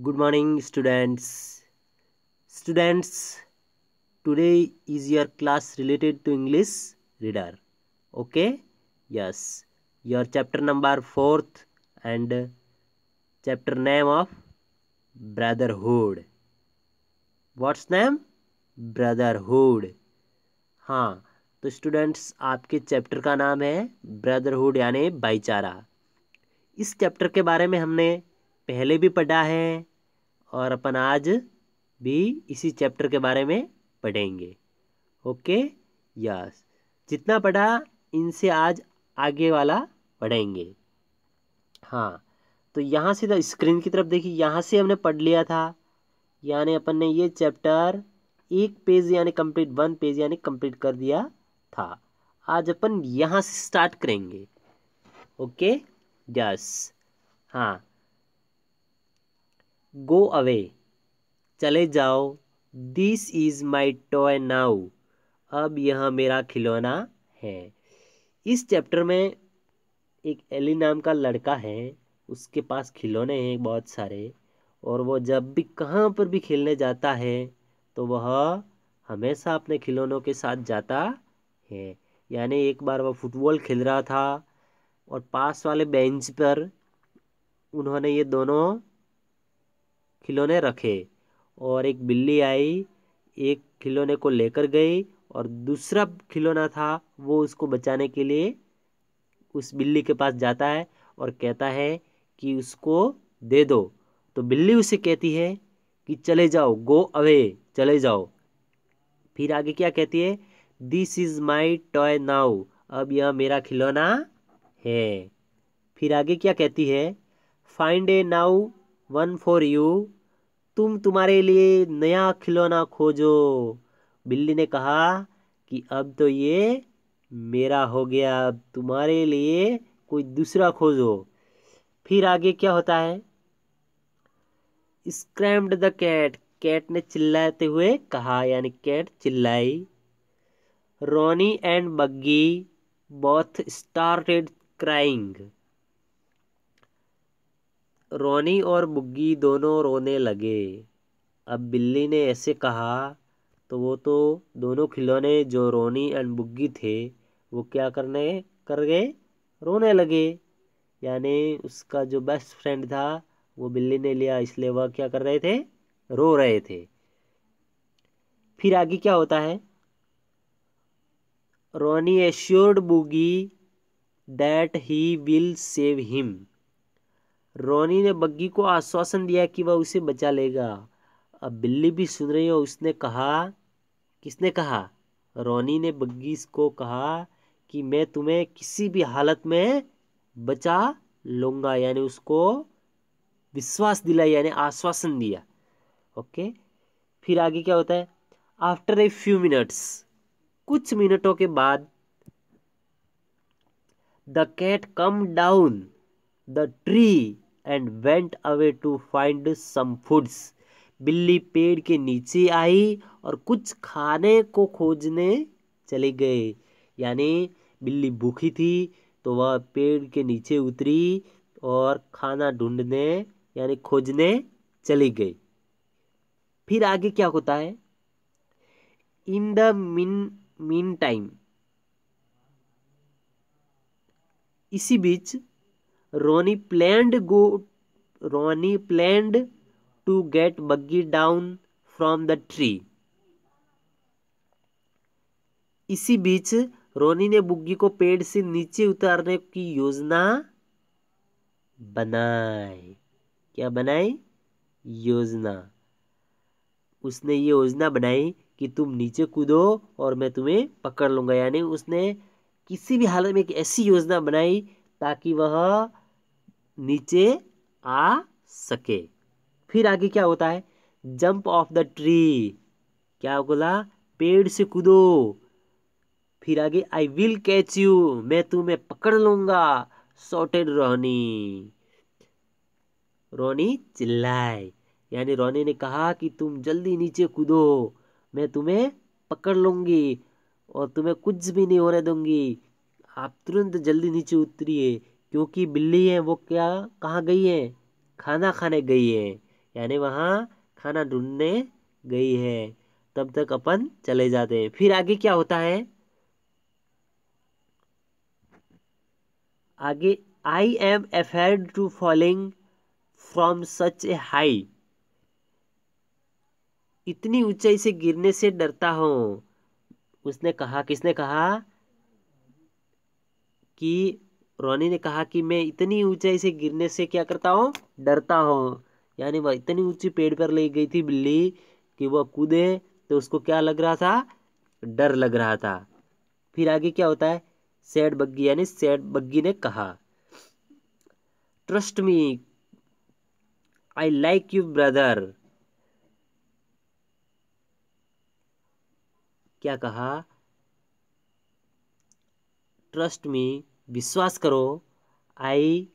Good morning students students today is your class related to English reader okay yes your chapter number fourth and chapter name of brotherhood what's name brotherhood हाँ तो students आपके chapter का नाम है brotherhood यानी भाईचारा. इस chapter के बारे में हमने पहले भी पढ़ा है और अपन आज भी इसी चैप्टर के बारे में पढ़ेंगे। ओके यस जितना पढ़ा, इनसे आज आगे वाला पढ़ेंगे। हाँ तो यहाँ से तो स्क्रीन की तरफ़ देखिए, यहाँ से हमने पढ़ लिया था। यानी अपन ने ये चैप्टर एक पेज यानी कंप्लीट वन पेज यानी कंप्लीट कर दिया था। आज अपन यहाँ से स्टार्ट करेंगे। ओके यस हाँ गो अवे चले जाओ. This is my toy now अब यह मेरा खिलौना है. इस चैप्टर में एक एली नाम का लड़का है. उसके पास खिलौने हैं बहुत सारे. और वो जब भी कहाँ पर भी खेलने जाता है तो वह हमेशा अपने खिलौनों के साथ जाता है. यानी एक बार वह फुटबॉल खेल रहा था और पास वाले बेंच पर उन्होंने ये दोनों खिलौने रखे और एक बिल्ली आई, एक खिलौने को लेकर गई और दूसरा खिलौना था वो उसको बचाने के लिए उस बिल्ली के पास जाता है और कहता है कि उसको दे दो। तो बिल्ली उसे कहती है कि चले जाओ गो अवे चले जाओ। फिर आगे क्या कहती है? This is my toy now अब यह मेरा खिलौना है। फिर आगे क्या कहती है? Find a now one for you. तुम तुम्हारे लिए नया खिलौना खोजो। बिल्ली ने कहा कि अब तो ये मेरा हो गया, अब तुम्हारे लिए कोई दूसरा खोजो। फिर आगे क्या होता है? स्क्रैम्ड द कैट कैट ने चिल्लाते हुए कहा, यानी कैट चिल्लाई। Ronnie and Buggy both started crying Ronnie और बुग्गी दोनों रोने लगे। अब बिल्ली ने ऐसे कहा तो वो तो दोनों खिलौने जो रोनी एंड बुग्गी थे, वो क्या करने, कर गए? रोने लगे। यानी उसका जो बेस्ट फ्रेंड था, वो बिल्ली ने लिया, इसलिए वह क्या कर रहे थे? रो रहे थे। फिर आगे क्या होता है? Ronnie assured Buggy that he will save him Ronnie ने बग्गी को आश्वासन दिया कि वह उसे बचा लेगा। अब बिल्ली भी सुन रही हो उसने कहा, किसने कहा? रोनी ने बग्गी को कहा कि मैं तुम्हें किसी भी हालत में बचा लूँगा, यानी उसको विश्वास दिलाया यानी आश्वासन दिया। ओके? फिर आगे क्या होता है? आफ्टर ए फ्यू मिनट्स कुछ मिनटों के बाद the cat come down the tree and went away to find some foods बिल्ली पेड़ के नीचे आई और कुछ खाने को खोजने चले गए। यानी बिल्ली भूखी थी तो वह पेड़ के नीचे उतरी और खाना ढूँढने, यानी खोजने चली गई। फिर आगे क्या होता है? In the mean mean time इसी बीच Ronnie planned go, Ronnie planned to get Buggy down from the tree. इसी बीच रोनी ने बुग्गी को पेड़ से नीचे उतारने की योजना बनाई। क्या बनाई? योजना। उसने ये योजना बनाई कि तुम नीचे कूदो और मैं तुम्हें पकड़ लूँगा। यानी उसने किसी भी हालत में एक ऐसी योजना बनाई ताकि वह नीचे आ सके। फिर आगे क्या होता है? जंप ऑफ़ द ट्री क्या बोला? पेड़ से कूदो। फिर आगे आई विल कैच यू मैं तुम्हें पकड़ लूँगा। सॉटेड रोनी रोनी चिल्लाए। यानी रोनी ने कहा कि तुम जल्दी नीचे कूदो। मैं तुम्हें पकड़ लूँगी और तुम्हें कुछ भी नहीं होने दूँगी। आप तुरंत जल्दी नीचे उतरिए। क्योंकि बिल्ली है, वो क्या, कहाँ गई है? खाना खाने गई है। यानी वहाँ खाना ढूँढने गई है। तब तक अपन चले जाते हैं। फिर आगे क्या होता है? आगे I am afraid to falling from such a high इतनी ऊंचाई से गिरने से डरता हूँ। उसने कहा, किसने कहा? कि रोनी ने कहा कि मैं इतनी ऊंचाई से गिरने से क्या करता हूँ? डरता हूँ। यानी वह इतनी ऊँची पेड़ पर ले गई थी बिल्ली कि वह कूदे तो उसको क्या लग रहा था? डर लग रहा था। फिर आगे क्या होता है? सैड बग्गी, यानी सैड बग्गी ने कहा trust me I like you brother क्या कहा? ट्रस्ट मी विश्वास करो आई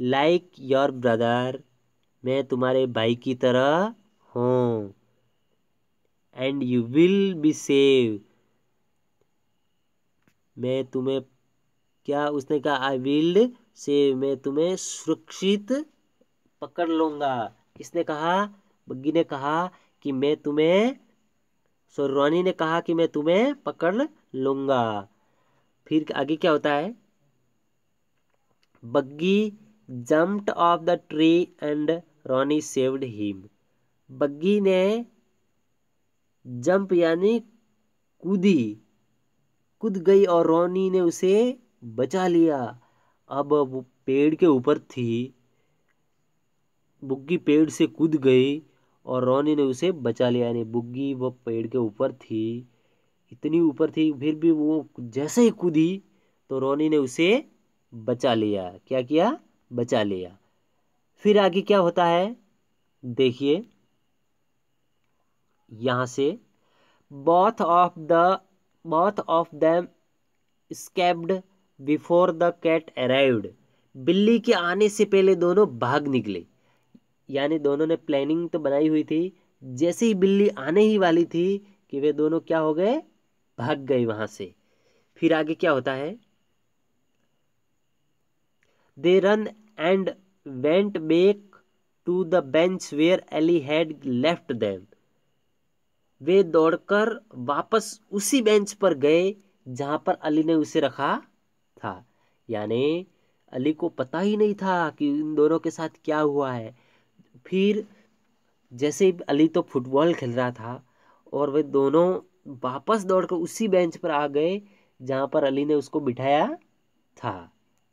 लाइक योर ब्रदर मैं तुम्हारे भाई की तरह हूँ। And you will be save मैं तुम्हें, क्या उसने कहा आई विल सेव मैं तुम्हें सुरक्षित पकड़ लूँगा। किसने कहा? बग्गी ने कहा कि मैं तुम्हें सो रोनी ने कहा कि मैं तुम्हें पकड़ लूँगा। फिर आगे क्या होता है? Buggy jumped off the tree and Ronnie saved him Buggy ने जंप यानी कूदी। कूद गई और रोनी ने उसे बचा लिया। अब वो पेड़ के ऊपर थी। बुग्गी पेड़ से कूद गई और रोनी ने उसे बचा लिया। यानी बुग्गी वो पेड़ के ऊपर थी। इतनी ऊपर थी, फिर भी वो जैसे ही कूदी तो रोनी ने उसे बचा लिया। क्या किया? बचा लिया। फिर आगे क्या होता है? देखिए। यहाँ से both of the both of them escaped before the cat arrived बिल्ली के आने से पहले दोनों भाग निकले। यानी दोनों ने प्लानिंग तो बनाई हुई थी। जैसे ही बिल्ली आने ही वाली थी कि वे दोनों क्या हो गए? भाग गए वहाँ से। फिर आगे क्या होता है? They run and went back to the bench where Ellie had left them. वे दौड़कर वापस उसी बेंच पर गए जहाँ पर अली ने उसे रखा था। यानी अली को पता ही नहीं था कि इन दोनों के साथ क्या हुआ है। फिर जैसे अली तो फुटबॉल खेल रहा था और वे दोनों वापस दौड़कर उसी बेंच पर आ गए जहाँ पर अली ने उसको बिठाया था।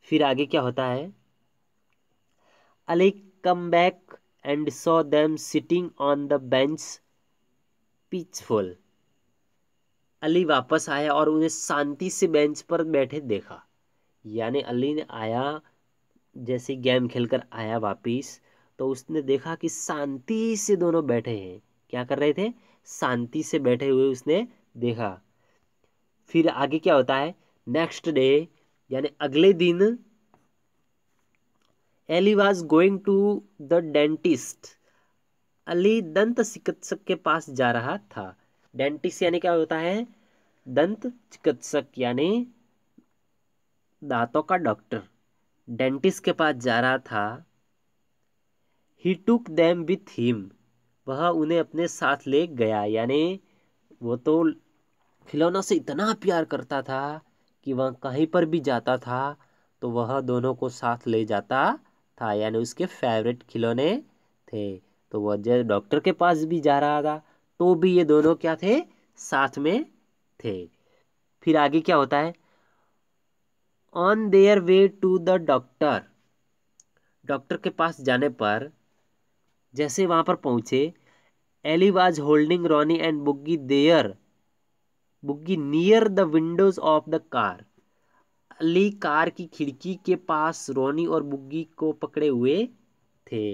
फिर आगे क्या होता है? Ellie come back and saw them sitting on the bench peaceful Ellie वापस आया और उन्हें शांति से बेंच पर बैठे देखा। यानी अली ने आया, जैसे गेम खेलकर आया वापिस तो उसने देखा कि शांति से दोनों बैठे हैं। क्या कर रहे थे? शांति से बैठे हुए उसने देखा। फिर आगे क्या होता है? नेक्स्ट डे यानी अगले दिन Ellie was going to the dentist Ellie दंत चिकित्सक के पास जा रहा था। डेंटिस्ट यानी क्या होता है? दंत चिकित्सक यानी दांतों का डॉक्टर डेंटिस्ट के पास जा रहा था। He took them with him वह उन्हें अपने साथ ले गया। यानी वो तो खिलौनों से इतना प्यार करता था। कि वह कहीं पर भी जाता था तो वह दोनों को साथ ले जाता था, यानी उसके फेवरेट खिलौने थे। तो वह जब डॉक्टर के पास भी जा रहा था तो भी ये दोनों क्या थे? साथ में थे। फिर आगे क्या होता है? On their way to the doctor doctor के पास जाने पर, जैसे वहाँ पर पहुँचे Ellie was holding Ronnie and Buggy there Buggy near the windows of the car Ellie car की खिड़की के पास रोनी और बुग्गी को पकड़े हुए थे।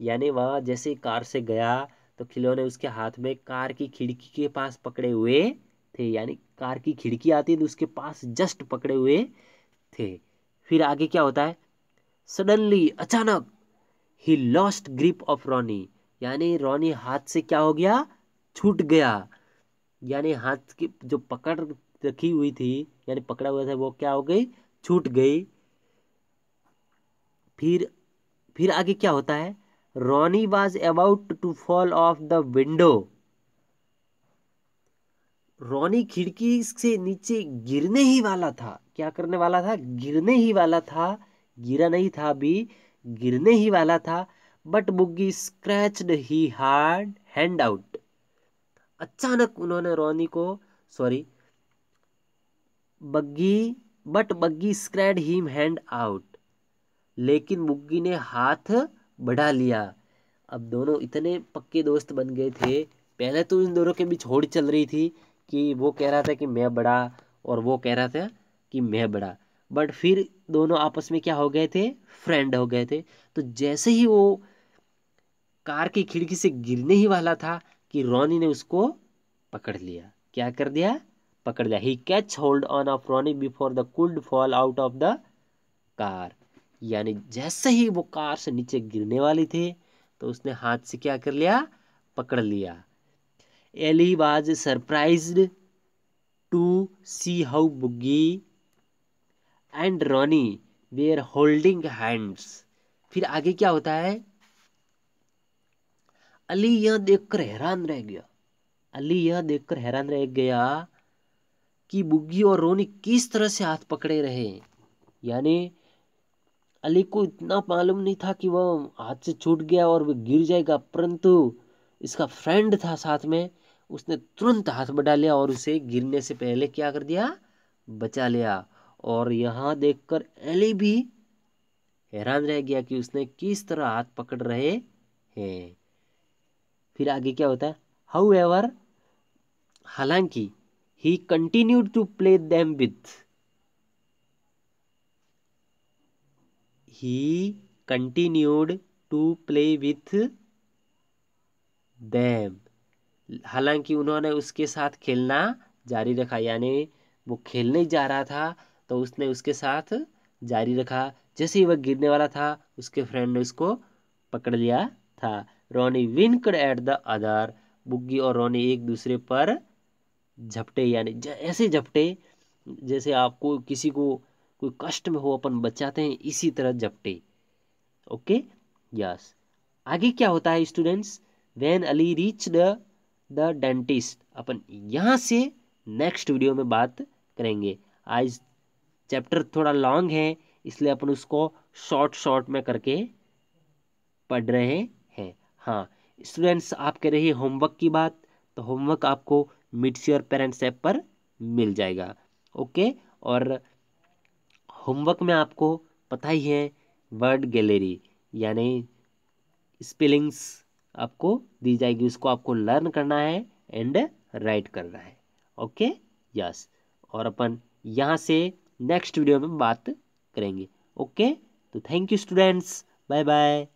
यानी वह जैसे कार से गया तो खिलौने उसके हाथ में कार की खिड़की के पास पकड़े हुए थे। यानी कार की खिड़की आती है तो उसके पास जस्ट पकड़े हुए थे। फिर आगे क्या होता है? सडनली अचानक ही लॉस्ट ग्रिप ऑफ़ रोनी यानी रोनी हाथ से क्या हो गया? छूट गया। यानी हाथ की जो पकड़ रखी हुई थी, यानी पकड़ा हुआ था, वो क्या हो गई? छूट गई। फिर फिर आगे क्या होता है? Ronnie was about to fall off the window Ronnie खिड़की से नीचे गिरने ही वाला था। क्या करने वाला था? गिरने ही वाला था। गिरा नहीं था अभी, गिरने ही वाला था। But Buggy scratched he hard hand out अचानक उन्होंने रोनी को sorry Buggy but Buggy scratched him hand out लेकिन बुग्गी ने हाथ बढ़ा लिया। अब दोनों इतने पक्के दोस्त बन गए थे। पहले तो इन दोनों के बीच होड़ चल रही थी कि वो कह रहा था कि मैं बड़ा और वो कह रहा था कि मैं बड़ा। बट फिर दोनों आपस में क्या हो गए थे? फ्रेंड हो गए थे। तो जैसे ही वो कार की खिड़की से गिरने ही वाला था कि रोनी ने उसको पकड़ लिया। क्या कर दिया? पकड़ लिया। He catch hold on of Ronnie before the could fall out of the car यानी जैसे ही वो कार से नीचे गिरने वाली थी तो उसने हाथ से क्या कर लिया? पकड़ लिया। Ellie was surprised to see how Buggy and Ronnie were holding hands फिर आगे क्या होता है? अली यह देखकर हैरान रह गया। अली यह देखकर हैरान रह गया कि बुग्गी और रोनी किस तरह से हाथ पकड़े रहे। यानी अली को इतना मालूम नहीं था कि वह हाथ से छूट गया और वह गिर जाएगा, परंतु इसका फ्रेंड था साथ में, उसने तुरंत हाथ बढ़ा लिया और उसे गिरने से पहले क्या कर दिया? बचा लिया। और यहाँ देखकर अली भी हैरान रह गया कि उसने किस तरह हाथ पकड़ रहे हैं। फिर आगे क्या होता है? हाउ एवर हालाँकि he continued to play them with he continued to play with them हालाँकि उन्होंने उसके साथ खेलना जारी रखा, यानी वो खेलने जा रहा था तो उसने उसके साथ जारी रखा। जैसे ही वह गिरने वाला था, उसके फ्रेंड ने उसको पकड़ लिया था। Ronnie winked at the other buggy और रोनी एक दूसरे पर झपटे, यानी ऐसे झपटे, जैसे आपको किसी को कोई कष्ट में हो, अपन बचाते हैं, इसी तरह झपटे। ओके? यस। आगे क्या होता है, students? When Ali reach the the dentist. अपन यहाँ से नेक्स्ट वीडियो में बात करेंगे। आज चैप्टर थोड़ा लॉन्ग है, इसलिए अपन उसको शॉर्ट शॉर्ट में करके पढ़ रहे हैं। हाँ स्टूडेंट्स आप कह रही होमवर्क की बात तो होमवर्क आपको मिट्स पेरेंट्स ऐप पर मिल जाएगा ओके और होमवर्क में आपको पता ही है वर्ड गैलरी यानी स्पेलिंग्स आपको दी जाएगी, उसको आपको लर्न करना है एंड राइट करना है ओके यस और अपन यहाँ से नेक्स्ट वीडियो में बात करेंगे ओके तो thank you students bye bye